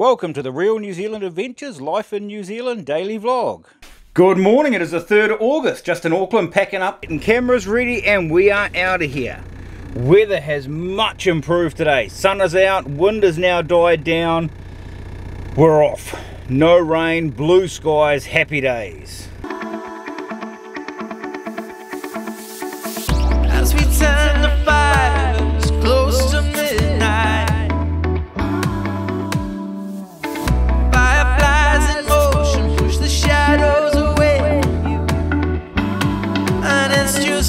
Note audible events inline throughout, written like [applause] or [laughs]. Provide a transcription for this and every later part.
Welcome to the Real New Zealand Adventures Life in New Zealand daily vlog. Good morning, it is the 3rd of August, just in Auckland packing up and cameras ready and we are out of here. Weather has much improved today. Sun is out, wind has now died down. We're off. No rain, blue skies, happy days. Well,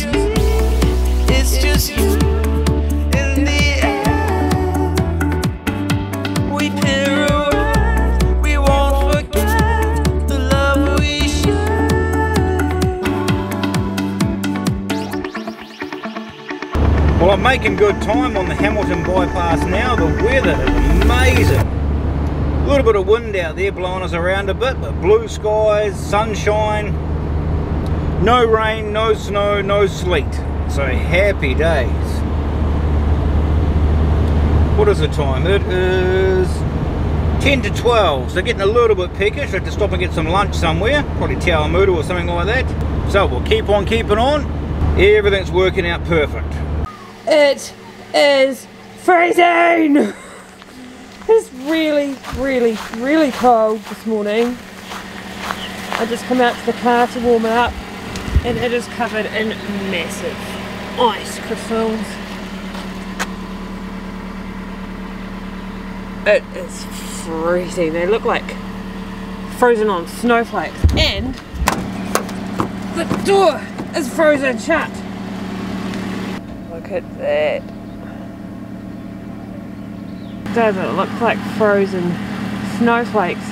I'm making good time on the Hamilton bypass now. The weather is amazing. A little bit of wind out there blowing us around a bit, but blue skies, sunshine, no rain, no snow, no sleet. So happy days. What is the time? It is 10 to 12, so getting a little bit peckish. I have to stop and get some lunch somewhere, probably Te Awamutu or something like that. So we'll keep on keeping on. Everything's working out perfect. It is freezing! [laughs] It's really, really, really cold this morning. I just come out to the car to warm up and it is covered in massive ice crystals. It is freezing. They look like frozen on snowflakes and the door is frozen shut. Look at that. Does it look like frozen snowflakes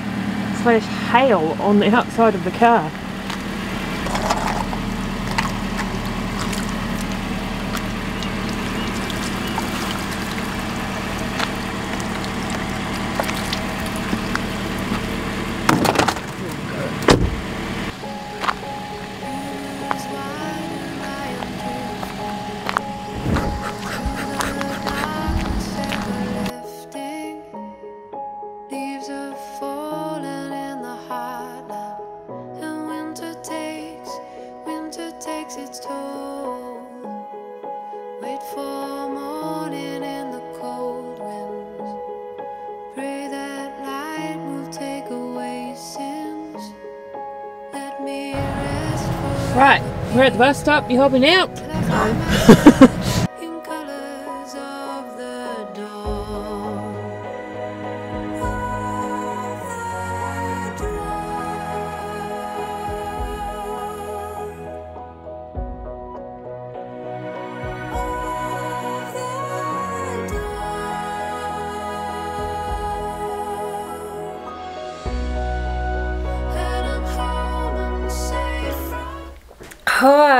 slash hail on the outside of the car? Right, we're at the bus stop. You helping out? [laughs]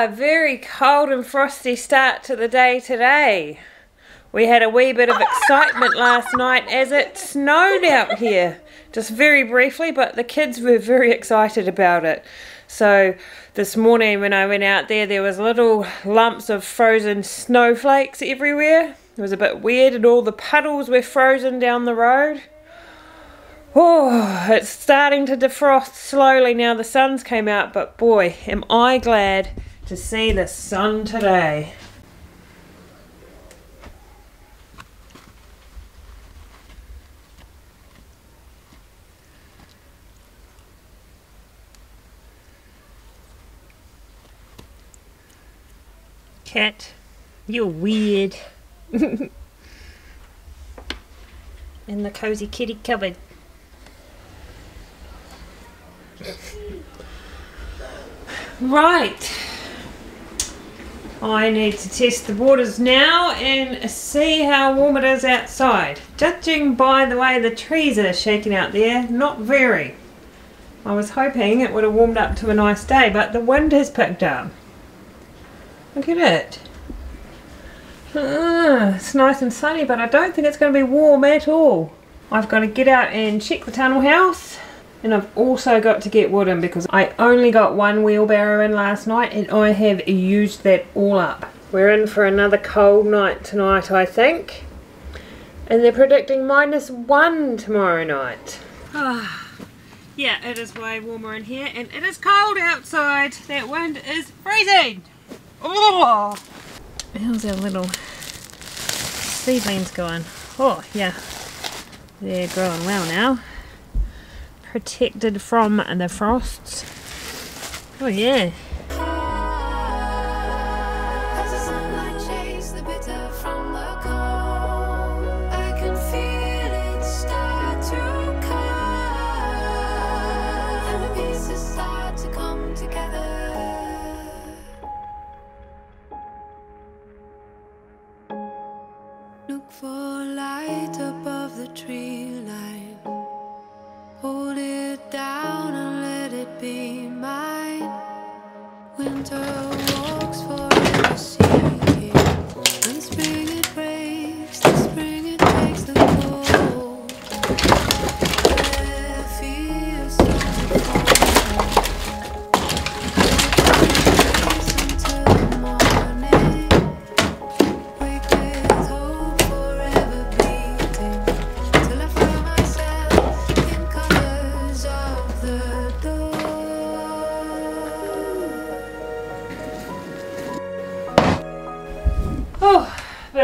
A very cold and frosty start to the day today. We had a wee bit of excitement last night as it snowed out here. Just very briefly, but the kids were very excited about it. So this morning when I went out there, there was little lumps of frozen snowflakes everywhere. It was a bit weird and all the puddles were frozen down the road. Oh, it's starting to defrost slowly now the sun's came out, but boy, am I glad to see the sun today. Cat, you're weird. [laughs] In the cozy kitty cupboard. Right. I need to test the waters now and see how warm it is outside. Judging by the way the trees are shaking out there, not very. I was hoping it would have warmed up to a nice day, but the wind has picked up. Look at it. Ah, it's nice and sunny, but I don't think it's going to be warm at all. I've got to get out and check the tunnel house And I've also got to get wood in because I only got one wheelbarrow in last night and I have used that all up. We're in for another cold night tonight, I think. And they're predicting minus one tomorrow night. Ah, yeah, it is way warmer in here and it is cold outside. That wind is freezing. Oh, how's our little seedlings going? Oh, yeah, they're growing well now. Protected from the frosts. Oh, yeah.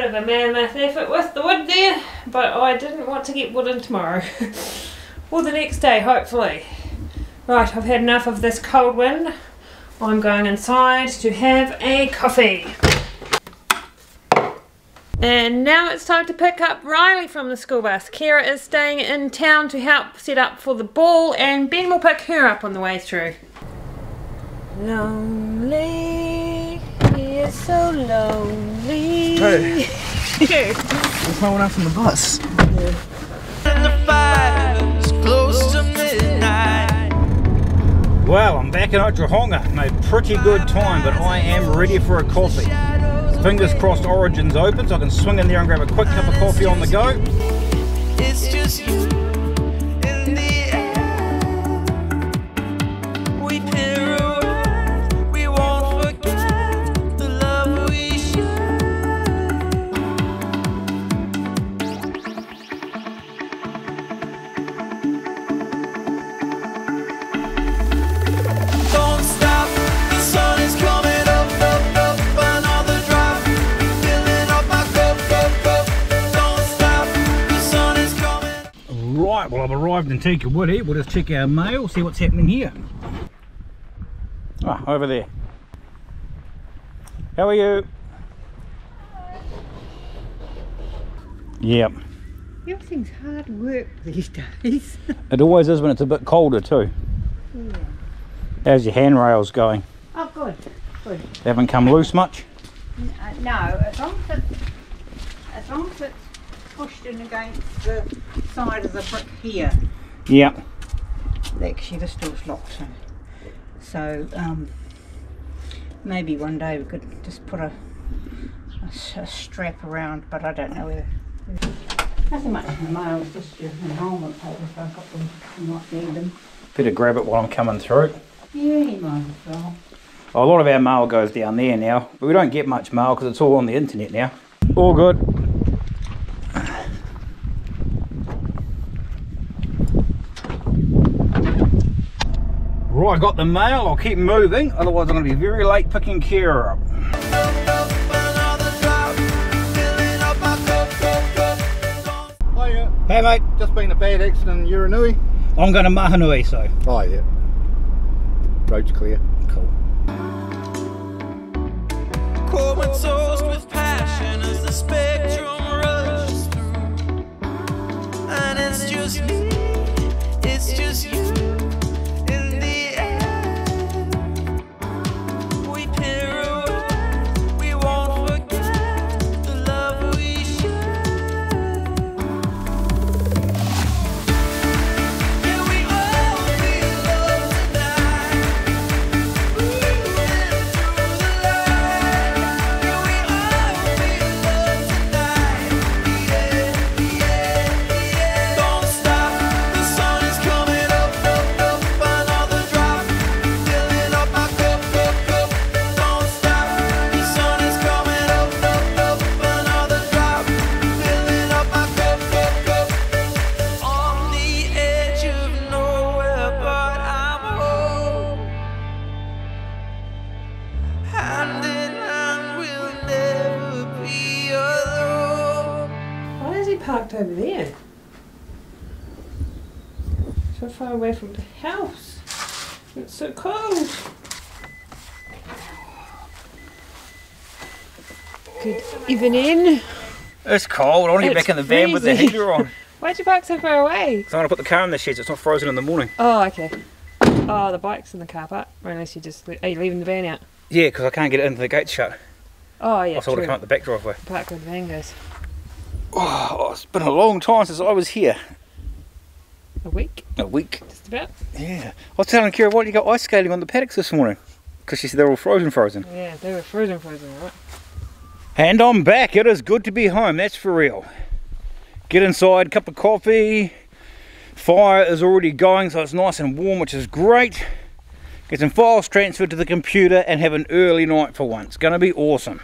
Of a mammoth effort with the wood there, but oh, I didn't want to get wood in tomorrow. [laughs] or the next day, hopefully. Right, I've had enough of this cold wind. I'm going inside to have a coffee. And now it's time to pick up Riley from the school bus. Kira is staying in town to help set up for the ball, and Benn will pick her up on the way through. Lonely, it's so lonely. Hey. There's no one else on the bus. And the fire's close to midnight. Well, I'm back in Oklahoma. Made pretty good time, but I am ready for a coffee. Fingers crossed Origin's open so I can swing in there and grab a quick cup of coffee on the go. It's just you I've arrived in Tika Woody. We'll just check our mail, see what's happening here. Ah, over there. How are you? Yep. Everything's hard work these days. [laughs] It always is when it's a bit colder too. Yeah. How's your handrails going? oh, good, good. They haven't come loose much? Uh, no, as long as it's, as long as it's pushed in against the side of the brick here, Yep. actually this door's locked. So, so um, maybe one day we could just put a strap around, but I don't know whether. Nothing much in the mail, it's just your enrolment papers. I've got them. You might need them. Better grab it while I'm coming through. Yeah, you might as well. A lot of our mail goes down there now, but we don't get much mail because it's all on the internet now. All good. Right, got the mail. I'll keep moving, otherwise I'm going to be very late picking Kira up. Hiya. Hey mate, Just been a bad accident in Urenui. I'm going to Mahanui, so Oh, yeah. Road's clear. cool. comatose parked over there. So far away from the house. It's so cold. Good evening. It's cold. I want to get back in the van with the freezing. heater on. [laughs] Why'd you park so far away? So I'm going to put the car in the shed so it's not frozen in the morning. Oh, okay. Oh, the bike's in the car park. Or unless you just. Are you leaving the van out? Yeah, because I can't get it into the gate shut. Oh, yeah. I sort of true. come up the back driveway. Park where the van goes. Oh, it's been a long time since I was here. A week, A week. just about. Yeah. I was telling Kira, why did you go ice skating on the paddocks this morning? Because she said they're all frozen, frozen. Yeah, they were frozen, frozen, right? And I'm back. It is good to be home, that's for real. Get inside, cup of coffee. Fire is already going, so it's nice and warm, which is great. Get some files transferred to the computer and have an early night for once. Gonna be awesome.